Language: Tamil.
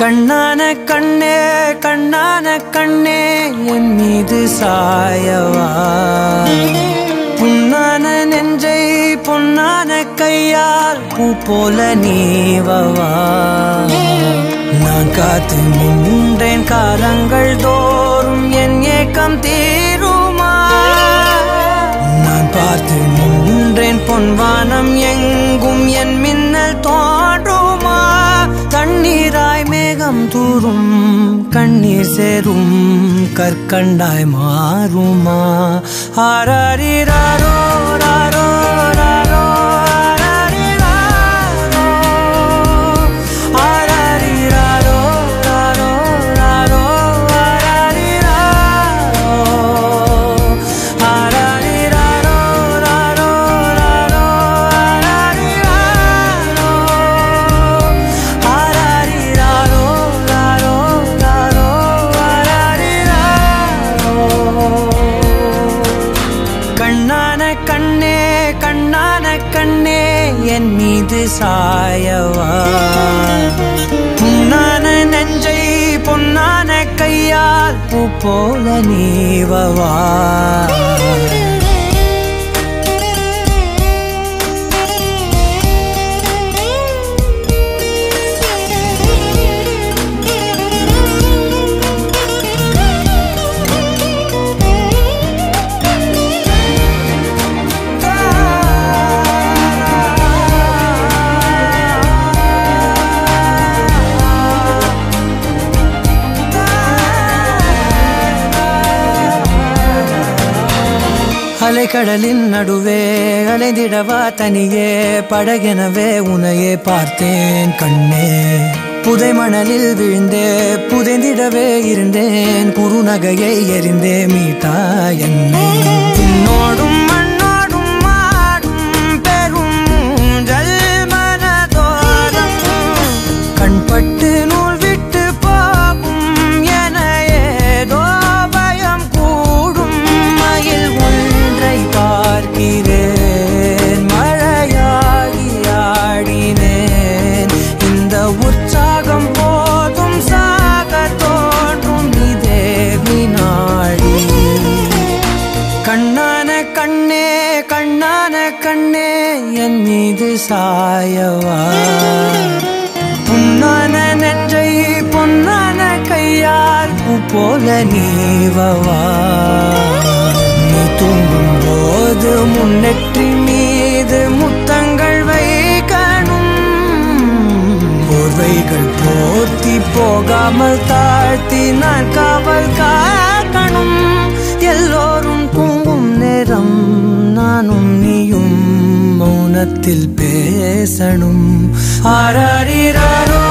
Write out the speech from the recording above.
கண்ணான கண்ணே கண்ணான கண்ணே என் மீது சாயவா? புண்ணான நெஞ்சை பொன்னான கையால் பூ போல நீவவா? நான் காத்து நின்றேன் காலங்கள் தோறும் என் ஏக்கம் தீருமா? நான் பார்த்து நின்றேன் பொன்வானம் எங்கும் என் உலகம் தூரும் கண்ணீர் சேரும் கற்கண்டாய் மாறுமா? ஆராரிராரோ மீது சாயவா புண்ணான நெஞ்சை பொன்னான கையால் பூ போல நீவவா. அலைக்கடலின் நடுவே அலைந்திடவா தனியே படகெனவே உனையே பார்த்தேன் கண்ணே. புதை மணலில் விழுந்தே புதைந்திடவே இருந்தேன் குறுநகையை எரிந்தே மீட்டா என்னோடும் கண்ணான கண்ணே என் மீது சாயவா? புண்ணான நெற்றை பொன்னான கையார் போல நீவவா? நீ தூங்கும் போது முன்னெற்றி மீது முத்தங்கள் வைக்கணும். போர்வைகள் போர்த்தி போகாமல் தாழ்த்தி நான் காவல் காக்கணும். எல்லோ நீயும் பேசணும் ஆராடிறாரோ